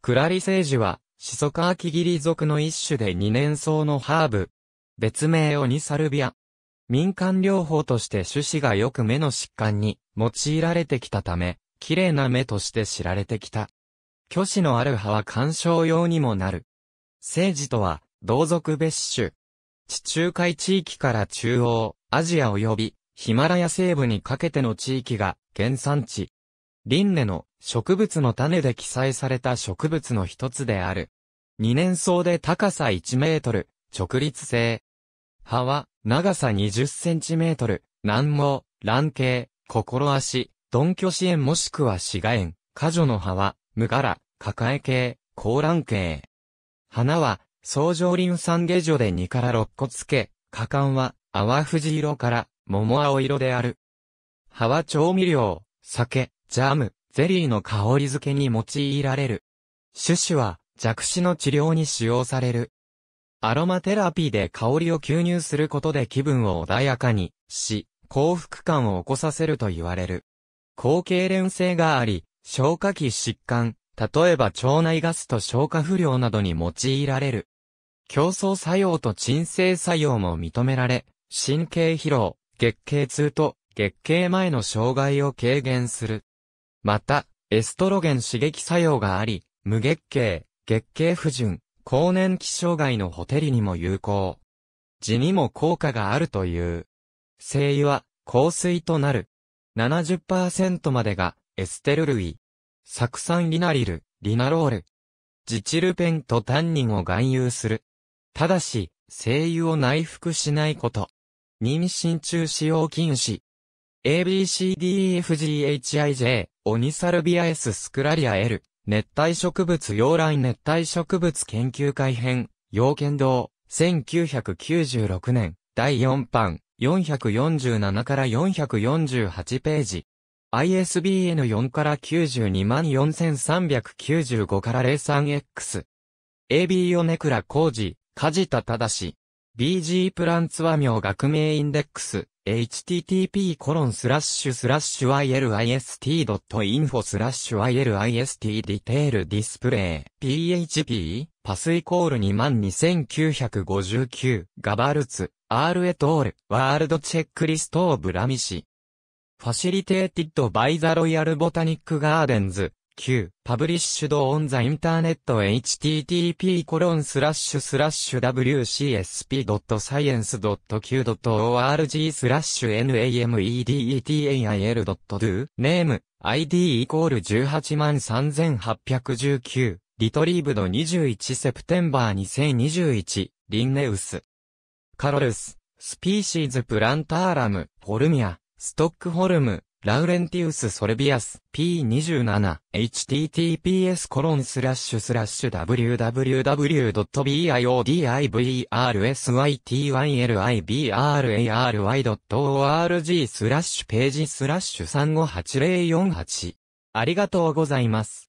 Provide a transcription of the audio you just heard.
クラリセージは、シソカアキギリ属の一種で二年草のハーブ。別名オニサルビア。民間療法として種子がよく目の疾患に用いられてきたため、綺麗な目として知られてきた。虚子のある葉は鑑賞用にもなる。聖治とは、同族別種。地中海地域から中央、アジア及び、ヒマラヤ西部にかけての地域が原産地。リンネの植物の種で記載された植物の一つである。二年草で高さ1メートル、直立性。葉は長さ20センチメートル、南毛、卵形、心足、鈍居支援もしくは死が炎、果女の葉は、無柄、抱え系、高卵形。花は、草状林酸下女で2から6個付け、果敢は、淡藤色から、桃青色である。葉は調味料、酒、ジャム、ゼリーの香り付けに用いられる。種子は弱視の治療に使用される。アロマテラピーで香りを吸入することで気分を穏やかにし、幸福感を起こさせると言われる。高経連性があり、消化器疾患、例えば腸内ガスと消化不良などに用いられる。競争作用と鎮静作用も認められ、神経疲労、月経痛と月経前の障害を軽減する。また、エストロゲン刺激作用があり、無月経、月経不順、更年期障害のホテリにも有効。痔にも効果があるという。精油は、香水となる。70%までが、エステル類。酢酸リナリル、リナロール。ジチルペンとタンニンを含有する。ただし、精油を内服しないこと。妊娠中使用禁止。ABCDEFGHIJ、オニサルビア S スクラリア L、熱帯植物洋来熱帯植物研究会編、洋剣道、1996年、第4版、447から448ページ。ISBN 4から924,395から 03X。AB ヨネクラ工事、梶田正。BG プランツ和名学名インデックス。http コロンスラッシュスラッシュ ylist.info スラッシュ ylist detail display php pass イコール22959 Govaerts R et al World Checklist of Lamiaceae Facilitated by the Royal Botanic Gardens Published on the Internet http コロンスラッシュスラッシュ wcsp.science.kew.org スラッシュ namedetail.do name ID イコール183,819 Retrieved 21 September 2021 Linnaeus。Carolus Species Plantarum Holmia ストックホルム Laurentius Salvius P27 https コロンスラッシュスラッシュ www.biodiversitylibrary.org スラッシュページスラッシュ358048ありがとうございます。